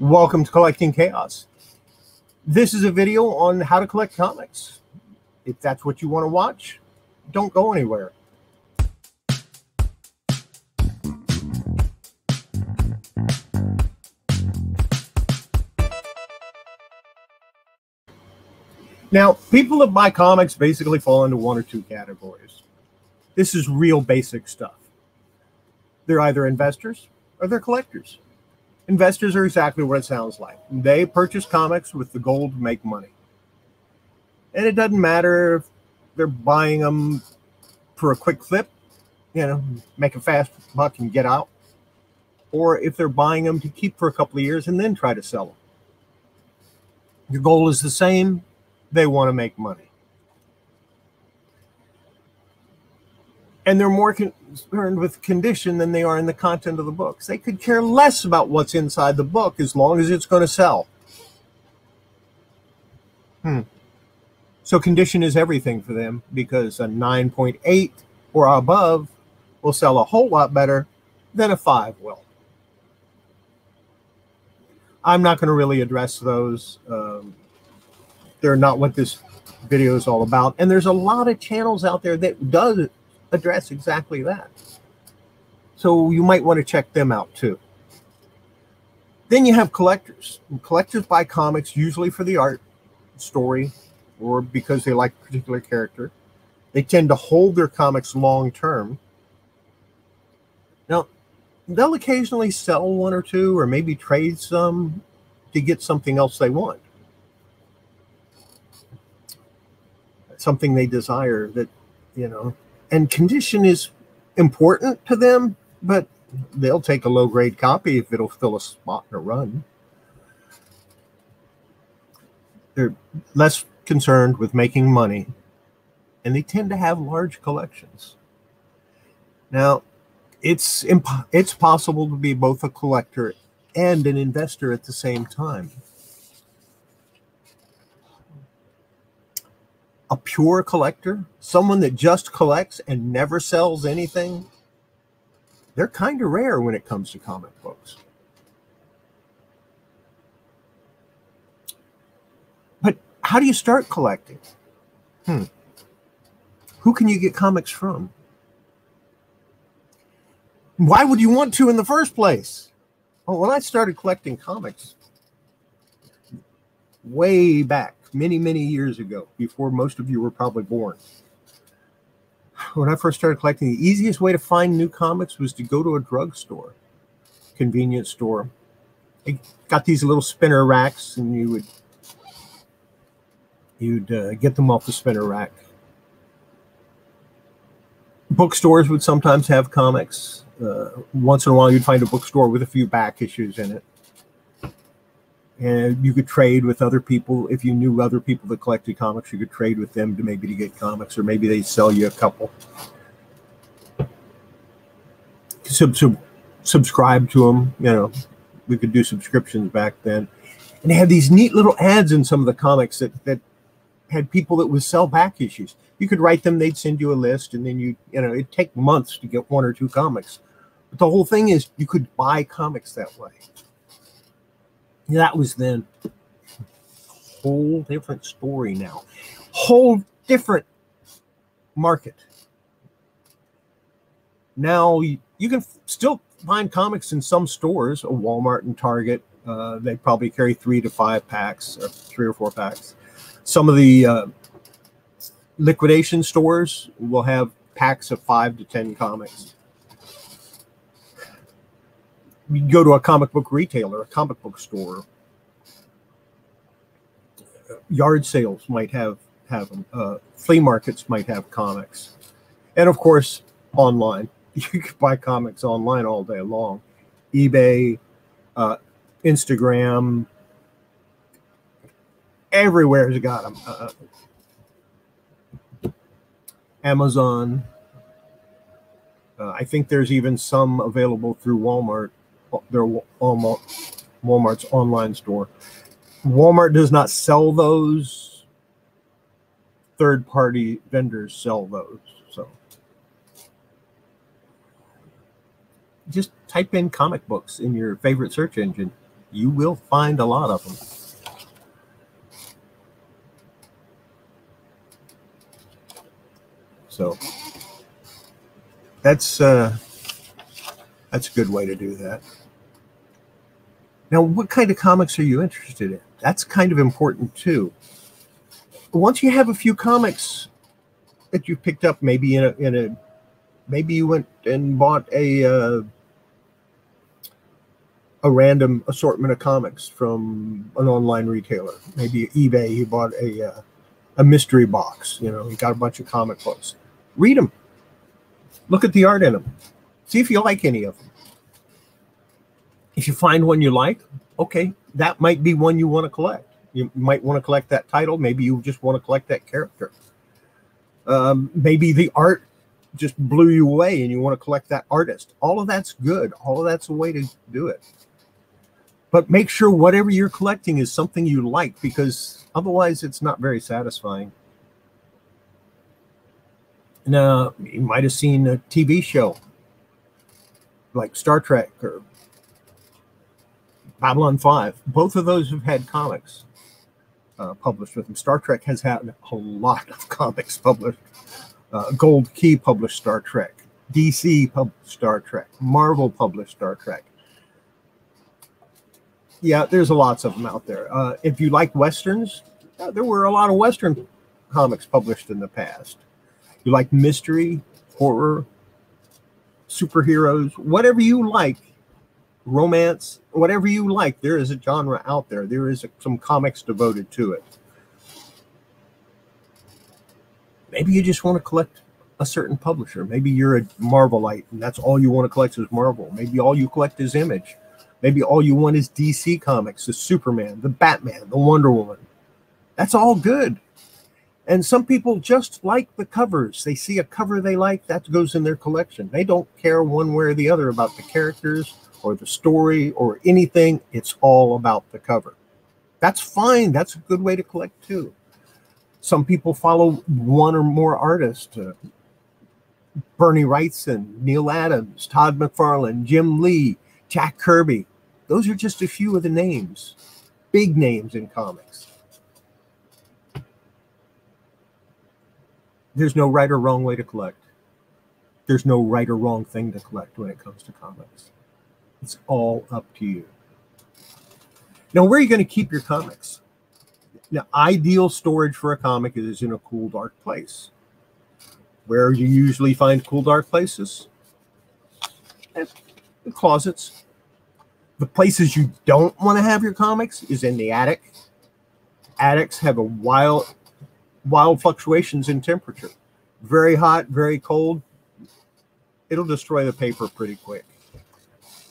Welcome to Kollecting Kaos. This is a video on how to collect comics. If that's what you want to watch, don't go anywhere. Now, people that buy comics basically fall into one or two categories. This is real basic stuff. They're either investors or they're collectors. Investors are exactly what it sounds like. They purchase comics with the goal to make money. And it doesn't matter if they're buying them for a quick flip, you know, make a fast buck and get out, or if they're buying them to keep for a couple of years and then try to sell them. Your goal is the same. They want to make money. And they're more concerned with condition than they are in the content of the books. They could care less about what's inside the book as long as it's going to sell. Hmm. So condition is everything for them because a 9.8 or above will sell a whole lot better than a 5 will. I'm not going to really address those. Um, they're not what this video is all about. And there's a lot of channels out there that does address exactly that. So you might want to check them out too. Then you have collectors. And collectors buy comics usually for the art, story, or because they like a particular character. They tend to hold their comics long term. Now, they'll occasionally sell one or two or maybe trade some to get something else they want. Something they desire that, you know, and condition is important to them, but they'll take a low grade copy if it'll fill a spot in a run. They're less concerned with making money, and they tend to have large collections. Now, it's imp- it's possible to be both a collector and an investor at the same time. A pure collector, someone that just collects and never sells anything, they're kind of rare when it comes to comic books. But how do you start collecting? Hmm. Who can you get comics from? Why would you want to in the first place? Well, when I started collecting comics way back, many, many years ago, before most of you were probably born. When I first started collecting, the easiest way to find new comics was to go to a drugstore, convenience store. They got these little spinner racks, and you would you'd uh, get them off the spinner rack. Bookstores would sometimes have comics. Uh, once in a while, you'd find a bookstore with a few back issues in it and you could trade with other people. If you knew other people that collected comics you could trade with them to maybe to get comics or maybe they sell you a couple. Sub, sub, subscribe to them you know. We could do subscriptions back then. And they had these neat little ads in some of the comics that that had people that would sell back issues. You could write them they'd send you a list and then you you know it'd take months to get one or two comics. But the whole thing is you could buy comics that way that was then whole different story now. Whole different market. Now you, you can still find comics in some stores a walmart and target uh, they probably carry three to five packs or three or four packs. Some of the uh, liquidation stores will have packs of five to ten comics you go to a comic book retailer, a comic book store, yard sales might have have them. Uh, flea markets might have comics, and of course, online. You can buy comics online all day long. eBay, uh, Instagram, everywhere's got them. Uh, Amazon. Uh, I think there's even some available through Walmart their Walmart, Walmart's online store. Walmart does not sell those. Third party vendors sell those. So just type in comic books in your favorite search engine You will find a lot of them. So that's uh, that's a good way to do that. Now, what kind of comics are you interested in? That's kind of important too. Once you have a few comics that you picked up, maybe in a in a maybe you went and bought a uh, a random assortment of comics from an online retailer. Maybe eBay. You bought a uh, a mystery box. You know, you got a bunch of comic books. Read them. Look at the art in them. See if you like any of them. If you find one you like, okay, that might be one you want to collect. You might want to collect that title. Maybe you just want to collect that character. Um, maybe the art just blew you away and you want to collect that artist. All of that's good. All of that's a way to do it. But make sure whatever you're collecting is something you like because otherwise it's not very satisfying. Now, you might have seen a TV show like Star Trek or Babylon 5. Both of those have had comics uh, published with them. Star Trek has had a lot of comics published. Uh, Gold Key published Star Trek. DC published Star Trek. Marvel published Star Trek. Yeah, there's a lots of them out there. Uh, if you like westerns, uh, there were a lot of western comics published in the past. You like mystery, horror, superheroes, whatever you like, romance, whatever you like, there is a genre out there. There is a, some comics devoted to it. Maybe you just want to collect a certain publisher. Maybe you're a Marvelite and that's all you want to collect is Marvel. Maybe all you collect is Image. Maybe all you want is DC comics, the Superman, the Batman, the Wonder Woman. That's all good. And some people just like the covers. They see a cover they like, that goes in their collection. They don't care one way or the other about the characters or the story or anything. It's all about the cover. That's fine. That's a good way to collect too. Some people follow one or more artists. Uh, Bernie Wrightson, Neal Adams, Todd McFarlane, Jim Lee, Jack Kirby. Those are just a few of the names, big names in comics. There's no right or wrong way to collect. There's no right or wrong thing to collect when it comes to comics. It's all up to you. Now, where are you going to keep your comics? Now, ideal storage for a comic is in a cool, dark place. Where you usually find cool, dark places? The closets. The places you don't want to have your comics is in the attic. Attics have a wild, wild fluctuations in temperature. Very hot, very cold. It'll destroy the paper pretty quick.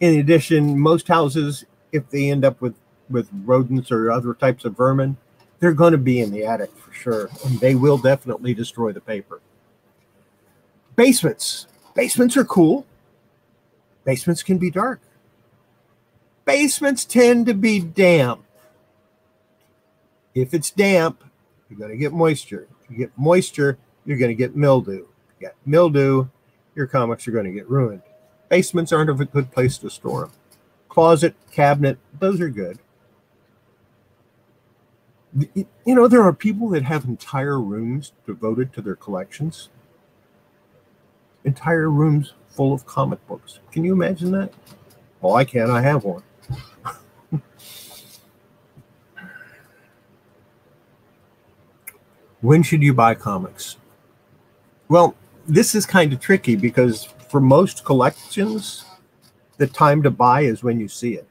In addition, most houses, if they end up with with rodents or other types of vermin, they're going to be in the attic for sure, and they will definitely destroy the paper. Basements. Basements are cool. Basements can be dark. Basements tend to be damp. If it's damp, you're going to get moisture. If you get moisture, you're going to get mildew. You get mildew, your comics are going to get ruined. Basements aren't a good place to store them. Closet, cabinet, those are good. You know, there are people that have entire rooms devoted to their collections, entire rooms full of comic books. Can you imagine that? Well, I can. I have one. when should you buy comics? Well, this is kind of tricky because for most collections, the time to buy is when you see it.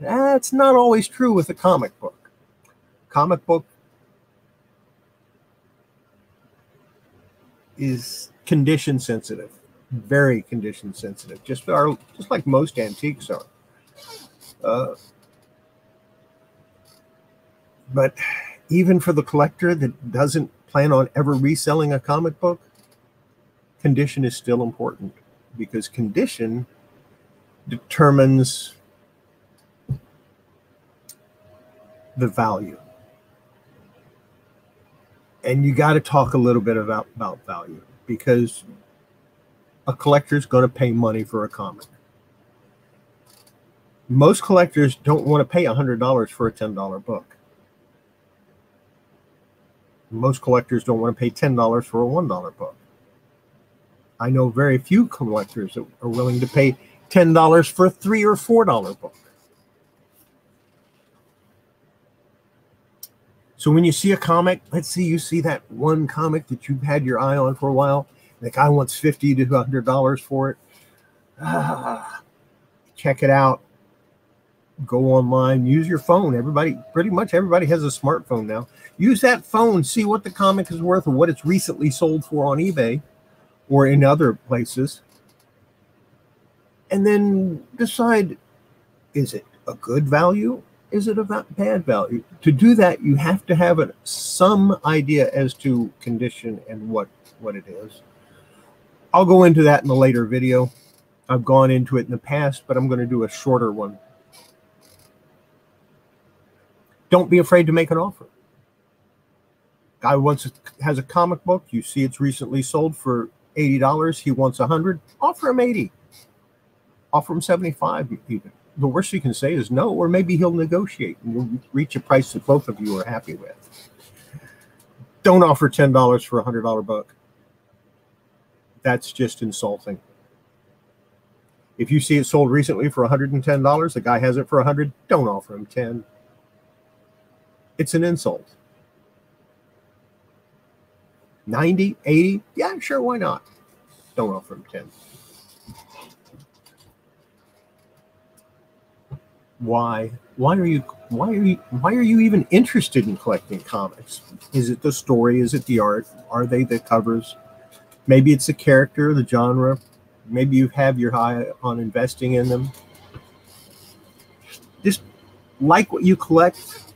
That's not always true with a comic book comic book is condition sensitive, very condition sensitive, just just like most antiques are. Uh, but even for the collector that doesn't plan on ever reselling a comic book, condition is still important because condition determines the value and you got to talk a little bit about about value because a collector is going to pay money for a comic Most collectors don't want to pay $100 for a $10 book. Most collectors don't want to pay $10 for a $1 book. I know very few collectors that are willing to pay $10 for a three or four dollar book. So when you see a comic, let's see you see that one comic that you've had your eye on for a while, the guy wants 50 to 100 dollars for it. Ah, check it out. Go online, use your phone. Everybody, pretty much everybody has a smartphone now. Use that phone, see what the comic is worth or what it's recently sold for on eBay or in other places and then decide is it a good value? Is it a bad value? To do that, you have to have a, some idea as to condition and what, what it is. I'll go into that in a later video. I've gone into it in the past, but I'm going to do a shorter one. Don't be afraid to make an offer. Guy wants has a comic book. You see it's recently sold for $80. He wants 100 Offer him 80 offer him 75 even. The worst you can say is no, or maybe he'll negotiate and you'll reach a price that both of you are happy with. Don't offer $10 for a $100 book. That's just insulting. If you see it sold recently for $110, the guy has it for 100, don't offer him 10. It's an insult. 90, 80, yeah, sure, why not? Don't offer him 10. why why are you why are you why are you even interested in collecting comics? Is it the story? Is it the art? Are they the covers? Maybe it's the character the genre. Maybe you have your eye on investing in them. Just like what you collect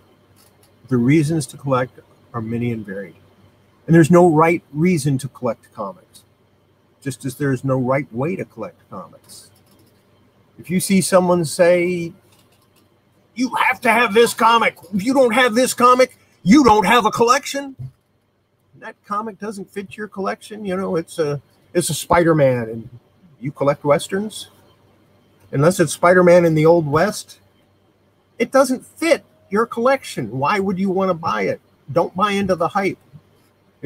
the reasons to collect are many and varied and there's no right reason to collect comics just as there's no right way to collect comics if you see someone say you have to have this comic. If you don't have this comic, you don't have a collection. That comic doesn't fit your collection. You know, it's a it's a Spider-Man, and you collect westerns. Unless it's Spider-Man in the Old West, it doesn't fit your collection. Why would you want to buy it? Don't buy into the hype.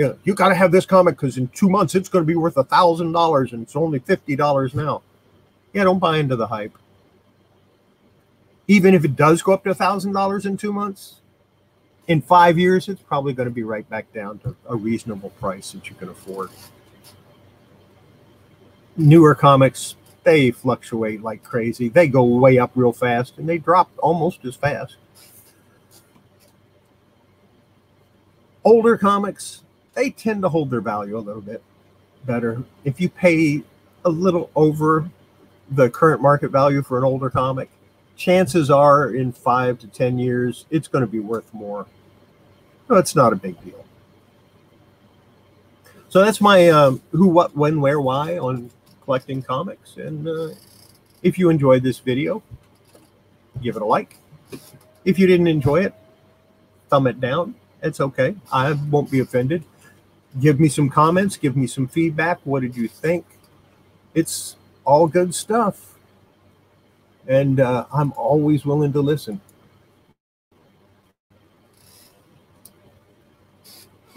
Yeah, you got to have this comic because in two months it's going to be worth a thousand dollars and it's only fifty dollars now. Yeah, don't buy into the hype even if it does go up to a thousand dollars in two months, in five years, it's probably going to be right back down to a reasonable price that you can afford. Newer comics, they fluctuate like crazy. They go way up real fast and they drop almost as fast. Older comics, they tend to hold their value a little bit better. If you pay a little over the current market value for an older comic, chances are in five to 10 years, it's going to be worth more. No, it's not a big deal. So that's my um, who, what, when, where, why on collecting comics. And uh, if you enjoyed this video, give it a like. If you didn't enjoy it, thumb it down. It's okay. I won't be offended. Give me some comments. Give me some feedback. What did you think? It's all good stuff and uh, I'm always willing to listen.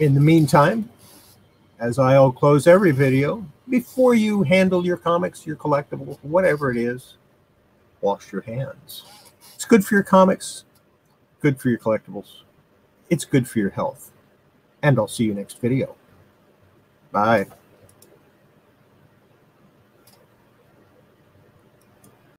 In the meantime, as I'll close every video, before you handle your comics, your collectibles, whatever it is, wash your hands. It's good for your comics, good for your collectibles. It's good for your health. And I'll see you next video. Bye.